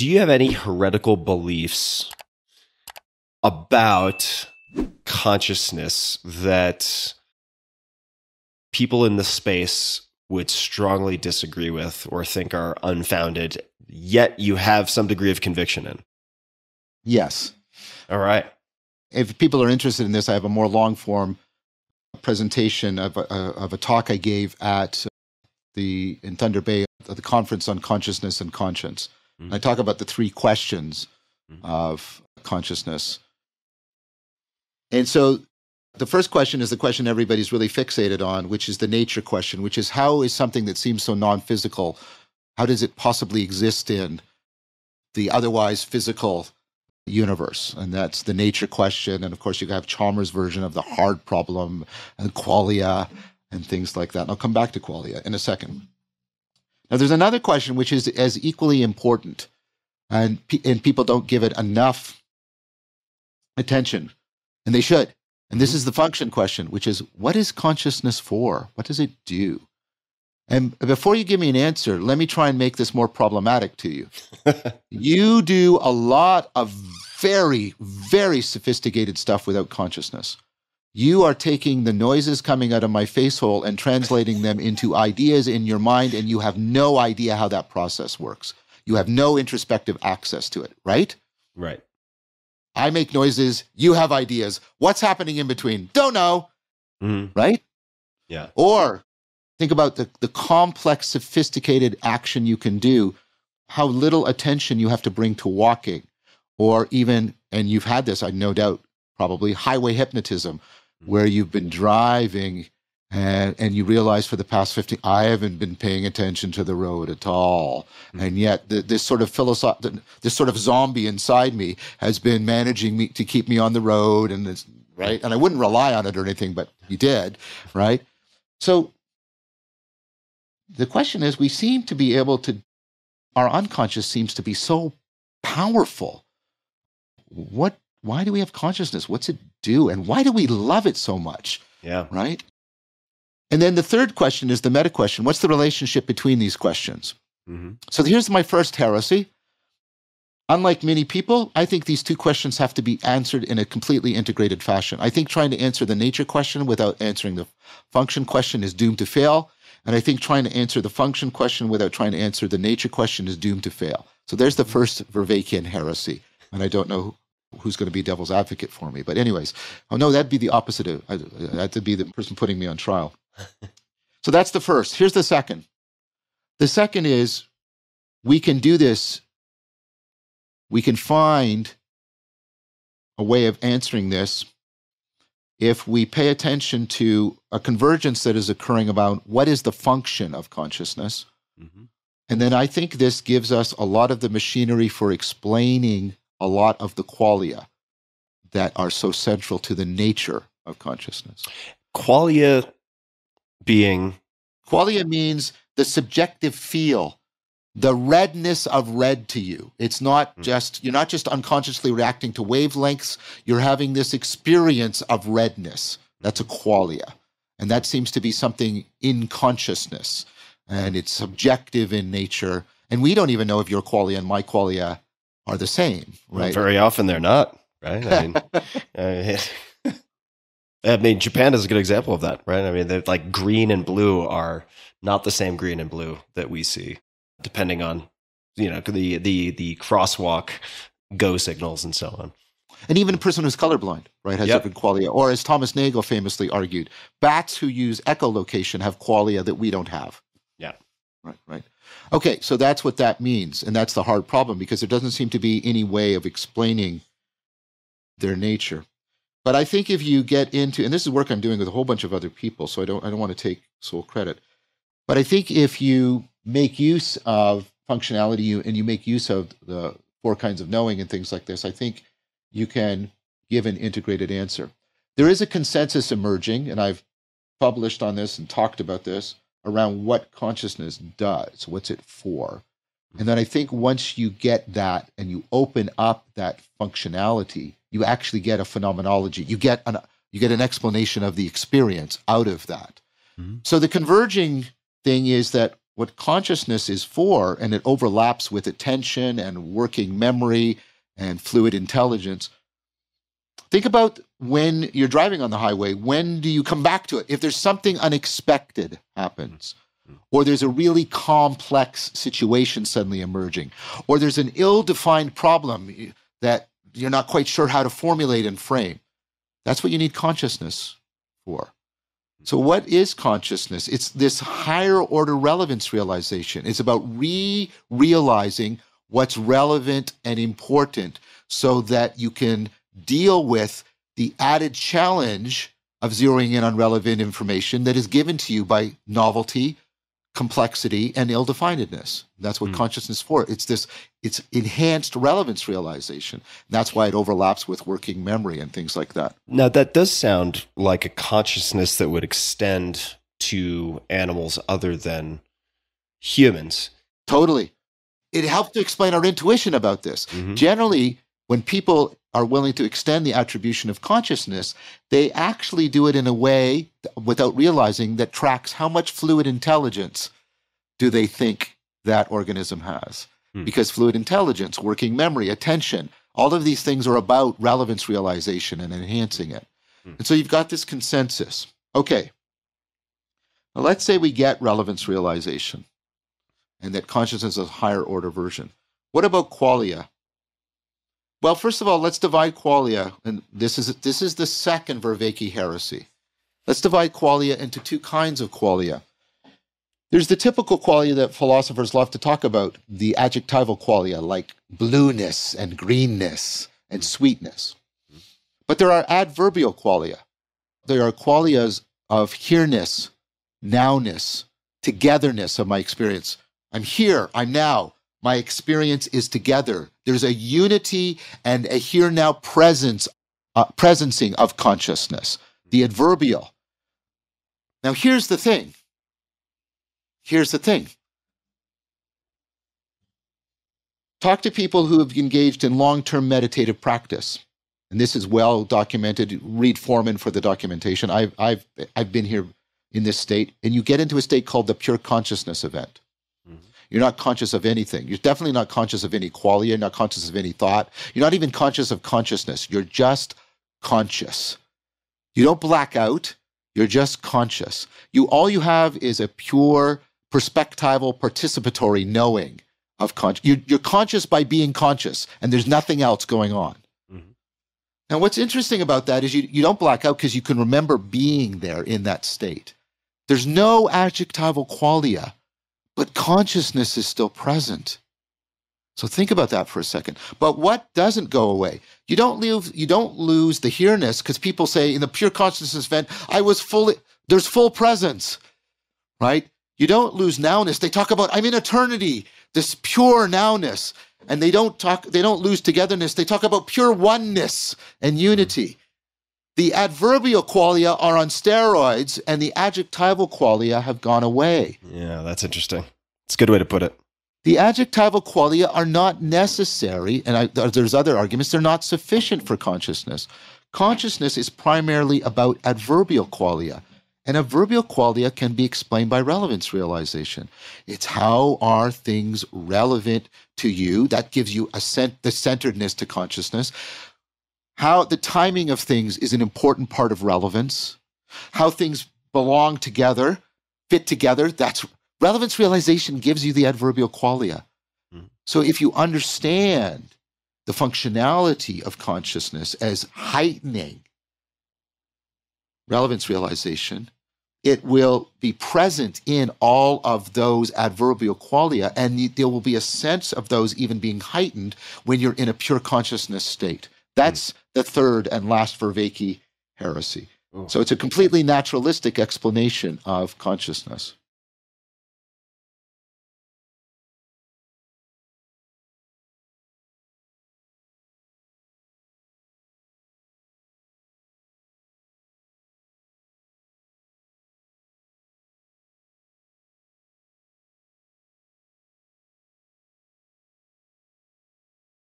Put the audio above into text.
do you have any heretical beliefs about consciousness that people in the space would strongly disagree with or think are unfounded, yet you have some degree of conviction in? Yes. All right. If people are interested in this, I have a more long form presentation of a, of a talk I gave at the in Thunder Bay at the conference on consciousness and conscience. Mm-hmm. I talk about the three questions mm-hmm. of consciousness. And so the first question is the question everybody's really fixated on, which is the nature question, which is how is something that seems so non physical, how does it possibly exist in the otherwise physical universe? And that's the nature question. And of course, you have Chalmers' version of the hard problem and qualia and things like that. And I'll come back to qualia in a second. Now, there's another question which is as equally important, and, and people don't give it enough attention, and they should. And this mm-hmm. is the function question, which is what is consciousness for? What does it do? And before you give me an answer, let me try and make this more problematic to you. you do a lot of very, very sophisticated stuff without consciousness. You are taking the noises coming out of my face hole and translating them into ideas in your mind, and you have no idea how that process works. You have no introspective access to it, right? Right. I make noises, you have ideas. What's happening in between? Don't know. Mm-hmm. Right? Yeah. Or think about the, the complex, sophisticated action you can do, how little attention you have to bring to walking, or even, and you've had this, I no doubt, probably highway hypnotism, mm-hmm. where you've been driving and and you realize for the past 50 i haven't been paying attention to the road at all mm-hmm. and yet the, this sort of philosoph- this sort of zombie inside me has been managing me to keep me on the road and it's right and i wouldn't rely on it or anything but you did right so the question is we seem to be able to our unconscious seems to be so powerful what why do we have consciousness what's it do and why do we love it so much yeah right and then the third question is the meta question. What's the relationship between these questions? Mm-hmm. So here's my first heresy. Unlike many people, I think these two questions have to be answered in a completely integrated fashion. I think trying to answer the nature question without answering the function question is doomed to fail. And I think trying to answer the function question without trying to answer the nature question is doomed to fail. So there's the first Vervaekean heresy. And I don't know who's going to be devil's advocate for me. But, anyways, oh no, that'd be the opposite of that'd be the person putting me on trial. so that's the first. Here's the second. The second is we can do this. We can find a way of answering this if we pay attention to a convergence that is occurring about what is the function of consciousness. Mm-hmm. And then I think this gives us a lot of the machinery for explaining a lot of the qualia that are so central to the nature of consciousness. Qualia being qualia means the subjective feel the redness of red to you it's not mm. just you're not just unconsciously reacting to wavelengths you're having this experience of redness that's a qualia and that seems to be something in consciousness and it's subjective in nature and we don't even know if your qualia and my qualia are the same right well, very often they're not right i mean uh, I mean, Japan is a good example of that, right? I mean, they're like green and blue are not the same green and blue that we see, depending on you know the the the crosswalk go signals and so on. And even a person who's colorblind, right, has yep. different qualia. Or as Thomas Nagel famously argued, bats who use echolocation have qualia that we don't have. Yeah. Right, right. Okay, so that's what that means. And that's the hard problem because there doesn't seem to be any way of explaining their nature. But I think if you get into, and this is work I'm doing with a whole bunch of other people, so I don't, I don't want to take sole credit. But I think if you make use of functionality and you make use of the four kinds of knowing and things like this, I think you can give an integrated answer. There is a consensus emerging, and I've published on this and talked about this around what consciousness does, what's it for. And then I think once you get that and you open up that functionality, you actually get a phenomenology. You get an you get an explanation of the experience out of that. Mm-hmm. So the converging thing is that what consciousness is for, and it overlaps with attention and working memory and fluid intelligence. Think about when you're driving on the highway, when do you come back to it? If there's something unexpected happens, mm-hmm. or there's a really complex situation suddenly emerging, or there's an ill defined problem that you're not quite sure how to formulate and frame, that's what you need consciousness for. Mm-hmm. So, what is consciousness? It's this higher order relevance realization. It's about re realizing what's relevant and important so that you can deal with the added challenge of zeroing in on relevant information that is given to you by novelty, complexity, and ill-definedness. That's what mm. consciousness for. It's this, it's enhanced relevance realization. That's why it overlaps with working memory and things like that. Now that does sound like a consciousness that would extend to animals other than humans. Totally. It helps to explain our intuition about this. Mm-hmm. Generally, when people are willing to extend the attribution of consciousness, they actually do it in a way without realizing that tracks how much fluid intelligence do they think that organism has. Hmm. Because fluid intelligence, working memory, attention, all of these things are about relevance realization and enhancing it. Hmm. And so you've got this consensus. Okay. Now let's say we get relevance realization and that consciousness is a higher order version. What about qualia? Well, first of all, let's divide qualia, and this is this is the second Vervaeke heresy. Let's divide qualia into two kinds of qualia. There's the typical qualia that philosophers love to talk about, the adjectival qualia, like blueness and greenness and sweetness. But there are adverbial qualia. There are qualias of here-ness, nowness, togetherness of my experience. I'm here, I'm now, my experience is together. There's a unity and a here now presence, uh, presencing of consciousness, the adverbial. Now, here's the thing. Here's the thing. Talk to people who have engaged in long term meditative practice. And this is well documented. Read Forman for the documentation. I've, I've, I've been here in this state, and you get into a state called the pure consciousness event. You're not conscious of anything. You're definitely not conscious of any quality. You're not conscious of any thought. You're not even conscious of consciousness. You're just conscious. You don't black out. You're just conscious. You all you have is a pure perspectival participatory knowing of conscious. You're, you're, conscious by being conscious, and there's nothing else going on. Mm-hmm. Now, what's interesting about that is you, you don't black out because you can remember being there in that state. There's no adjectival qualia but consciousness is still present. So think about that for a second. But what doesn't go away? You don't lose, you don't lose the here-ness because people say in the pure consciousness event, I was fully, there's full presence, right? You don't lose nowness. They talk about, I'm in eternity, this pure nowness. And they don't talk, they don't lose togetherness. They talk about pure oneness and unity. The adverbial qualia are on steroids and the adjectival qualia have gone away. Yeah, that's interesting. It's a good way to put it. The adjectival qualia are not necessary, and I, there's other arguments, they're not sufficient for consciousness. Consciousness is primarily about adverbial qualia. And adverbial qualia can be explained by relevance realization. It's how are things relevant to you? That gives you a cent- the centeredness to consciousness how the timing of things is an important part of relevance, how things belong together, fit together. That's relevance realization gives you the adverbial qualia. Mm. So if you understand the functionality of consciousness as heightening relevance realization, it will be present in all of those adverbial qualia, and there will be a sense of those even being heightened when you're in a pure consciousness state. That's the third and last Vervaeke heresy. Oh. So it's a completely naturalistic explanation of consciousness.